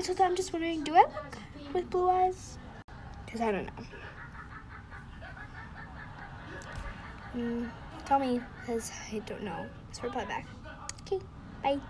So I'm just wondering, do I look with blue eyes? Because I don't know. Mm, tell me, because I don't know. So reply back. Okay, bye.